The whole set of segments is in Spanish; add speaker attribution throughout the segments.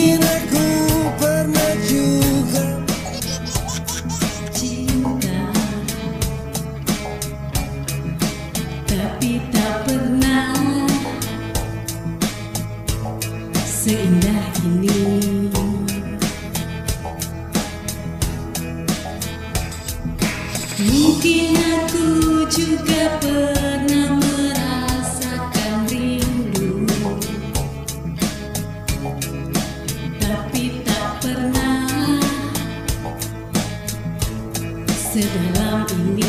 Speaker 1: in a grave.
Speaker 2: se dudan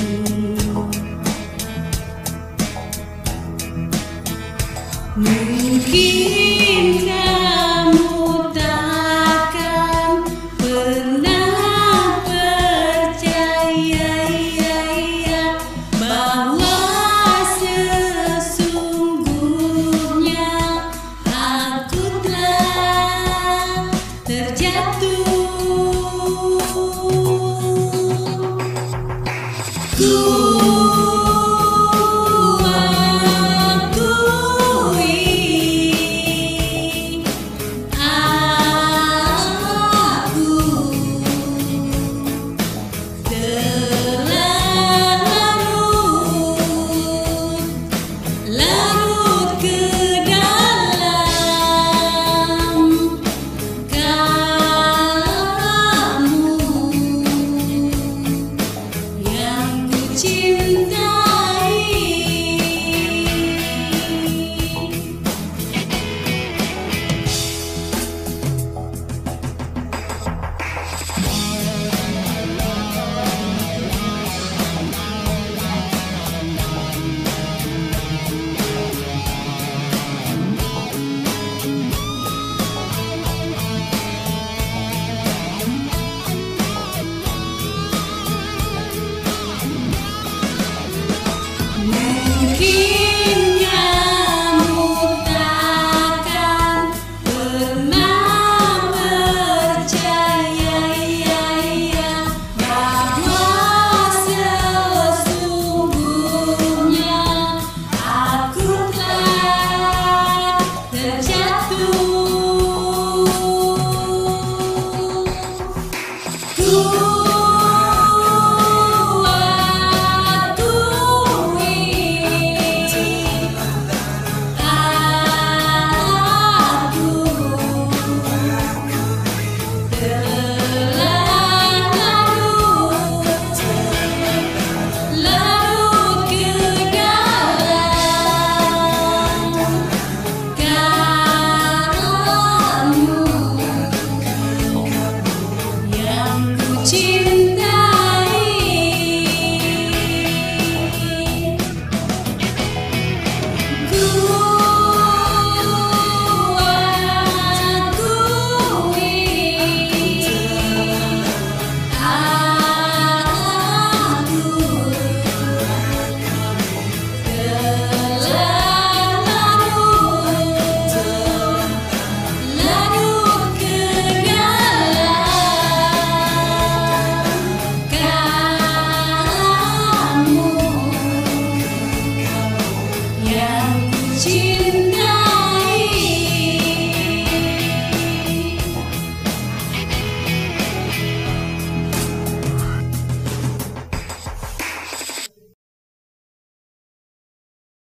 Speaker 2: Пути